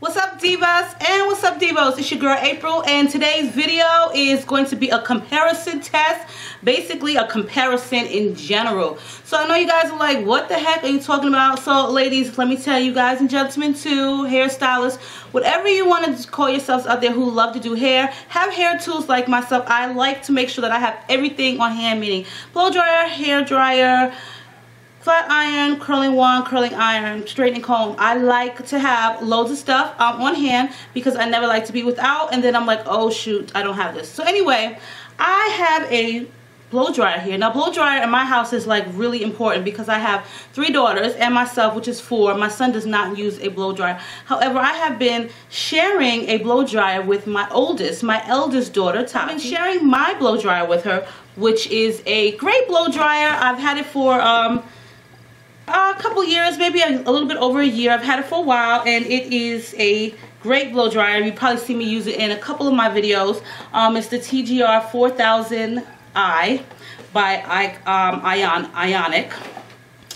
What's up divas and what's up divos? It's your girl April and today's video is going to be a comparison test. Basically a comparison in general. So I know you guys are like, what the heck are you talking about? So ladies, let me tell you guys and gentlemen too, hairstylists, whatever you want to call yourselves out there who love to do hair, have hair tools like myself. I like to make sure that I have everything on hand, meaning blow dryer, hair dryer, flat iron, curling wand, curling iron, straightening comb. I like to have loads of stuff um, on hand because I never like to be without and then I'm like, oh shoot, I don't have this. So anyway, I have a blow dryer here. Now blow dryer in my house is like really important because I have three daughters and myself which is four. My son does not use a blow dryer. However, I have been sharing a blow dryer with my oldest, my eldest daughter, Tati. I've been sharing my blow dryer with her which is a great blow dryer. I've had it for um, couple years, maybe a, a, little bit over a year. I've had it for a while and it is a great blow dryer. You probably see me use it in a couple of my videos. Um, it's the TGR 4000i by um, Ion, Ionic.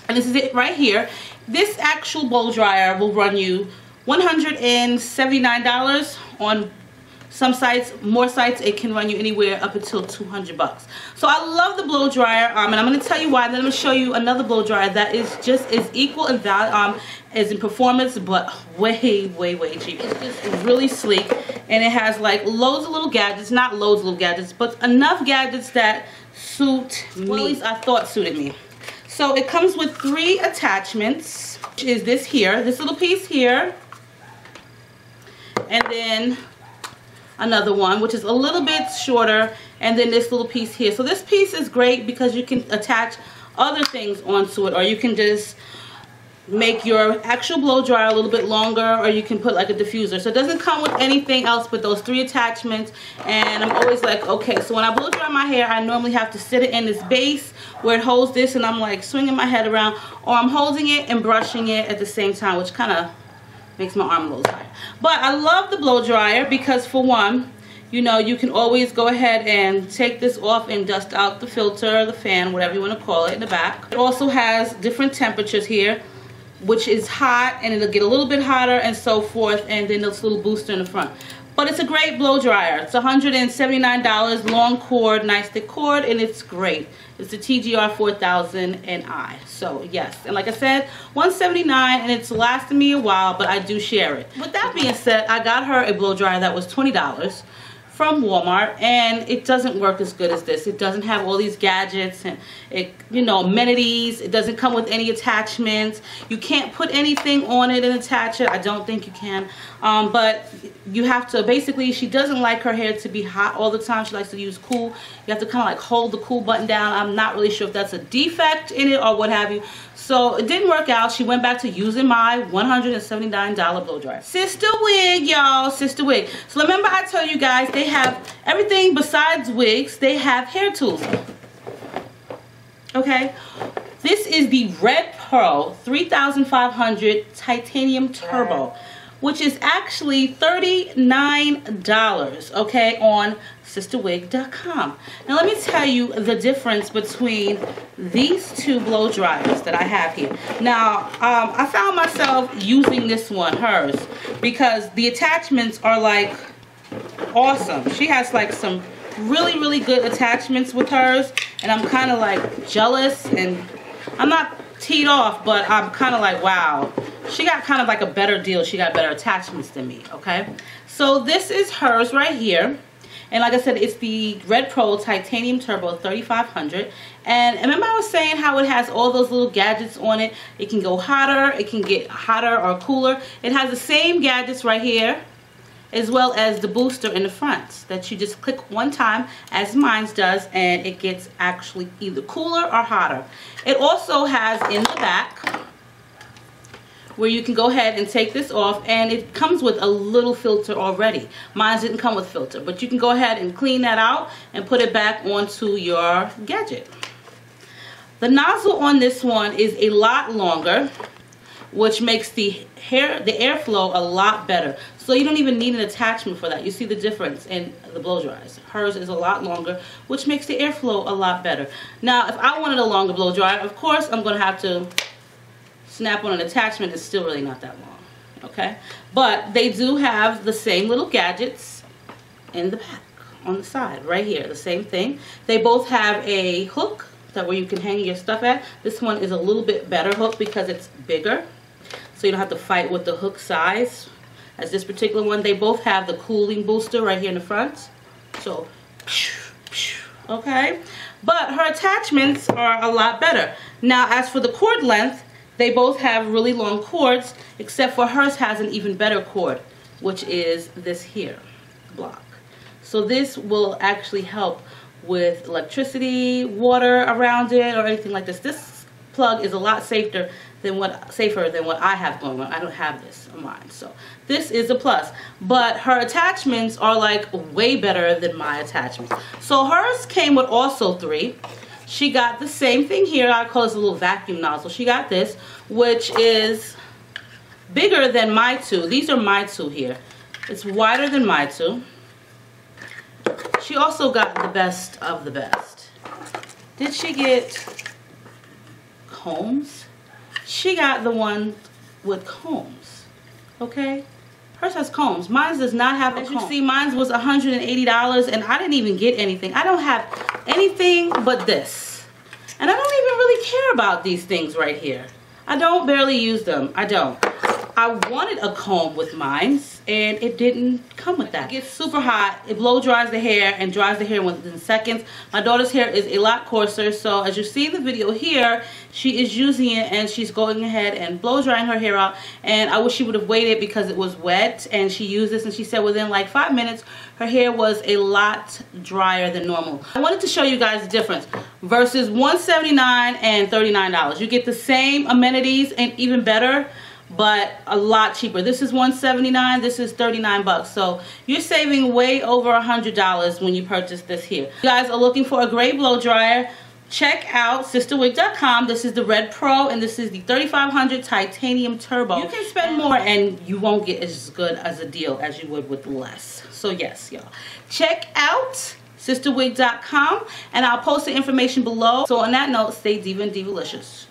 And this is it right here. This actual blow dryer will run you $179 on some sites, more sites, it can run you anywhere up until 200 bucks. So I love the blow dryer, um, and I'm going to tell you why. Then I'm going to show you another blow dryer that is just as equal in value, um, as in performance, but way, way, way cheap. It's just really sleek, and it has like loads of little gadgets, not loads of little gadgets, but enough gadgets that suit me. Well, at least I thought suited me. So it comes with three attachments, which is this here, this little piece here, and then another one which is a little bit shorter and then this little piece here. So this piece is great because you can attach other things onto it or you can just make your actual blow dryer a little bit longer or you can put like a diffuser. So it doesn't come with anything else but those three attachments and I'm always like okay so when I blow dry my hair I normally have to sit it in this base where it holds this and I'm like swinging my head around or I'm holding it and brushing it at the same time which kind of makes my arm a little tired but I love the blow dryer because for one you know you can always go ahead and take this off and dust out the filter the fan whatever you want to call it in the back. It also has different temperatures here which is hot and it'll get a little bit hotter and so forth and then this little booster in the front but it's a great blow dryer. It's $179, long cord, nice thick cord, and it's great. It's the TGR 4000 and I. So yes, and like I said, 179 and it's lasted me a while, but I do share it. With that being said, I got her a blow dryer that was $20 from Walmart and it doesn't work as good as this. It doesn't have all these gadgets and it, you know, amenities. It doesn't come with any attachments. You can't put anything on it and attach it. I don't think you can. Um, but you have to, basically, she doesn't like her hair to be hot all the time. She likes to use cool. You have to kind of like hold the cool button down. I'm not really sure if that's a defect in it or what have you. So it didn't work out. She went back to using my $179 blow dryer. Sista Wig, y'all. Sista Wig. So remember I told you guys they have everything besides wigs. They have hair tools. Okay. This is the Red Pro 3500 Titanium Turbo which is actually $39, okay, on sistawig.com. Now let me tell you the difference between these two blow dryers that I have here. Now, um, I found myself using this one, hers, because the attachments are like awesome. She has like some really, really good attachments with hers, and I'm kind of like jealous, and I'm not teed off, but I'm kind of like, wow, she got kind of like a better deal. She got better attachments than me, okay? So this is hers right here. And like I said, it's the Red Pro Titanium Turbo 3500. And remember I was saying how it has all those little gadgets on it. It can go hotter, it can get hotter or cooler. It has the same gadgets right here as well as the booster in the front that you just click one time as mine does and it gets actually either cooler or hotter. It also has in the back where you can go ahead and take this off and it comes with a little filter already. Mine didn't come with filter, but you can go ahead and clean that out and put it back onto your gadget. The nozzle on this one is a lot longer, which makes the hair, the airflow a lot better. So you don't even need an attachment for that. You see the difference in the blow dryers. Hers is a lot longer, which makes the airflow a lot better. Now, if I wanted a longer blow dryer, of course, I'm going to have to snap on an attachment. It's still really not that long. okay? But they do have the same little gadgets in the back on the side, right here, the same thing. They both have a hook that where you can hang your stuff at. This one is a little bit better hook because it's bigger. So you don't have to fight with the hook size as this particular one. They both have the cooling booster right here in the front. So, okay. But her attachments are a lot better. Now, as for the cord length, they both have really long cords, except for hers has an even better cord, which is this here block. So this will actually help with electricity, water around it, or anything like this. This plug is a lot safer than what safer than what I have going on. I don't have this on mine. So this is a plus. But her attachments are like way better than my attachments. So hers came with also three. She got the same thing here. I call this a little vacuum nozzle. She got this, which is bigger than my two. These are my two here. It's wider than my two. She also got the best of the best. Did she get combs? She got the one with combs. Okay? Hers has combs. Mine does not have As you see, mine was $180 and I didn't even get anything. I don't have anything but this. And I don't even really care about these things right here. I don't barely use them. I don't. I wanted a comb with mine and it didn't come with that. It gets super hot, it blow dries the hair and dries the hair within seconds. My daughter's hair is a lot coarser so as you see in the video here, she is using it and she's going ahead and blow drying her hair out and I wish she would have waited because it was wet and she used this and she said within like five minutes her hair was a lot drier than normal. I wanted to show you guys the difference versus 179 and $39. You get the same amenities and even better but a lot cheaper. This is 179 this is 39 bucks. So you're saving way over a $100 when you purchase this here. you guys are looking for a great blow dryer, check out sistawig.com. This is the Red Pro and this is the 3500 Titanium Turbo. You can spend more and you won't get as good as a deal as you would with less. So yes, y'all. Check out sistawig.com and I'll post the information below. So on that note, stay diva and divalicious.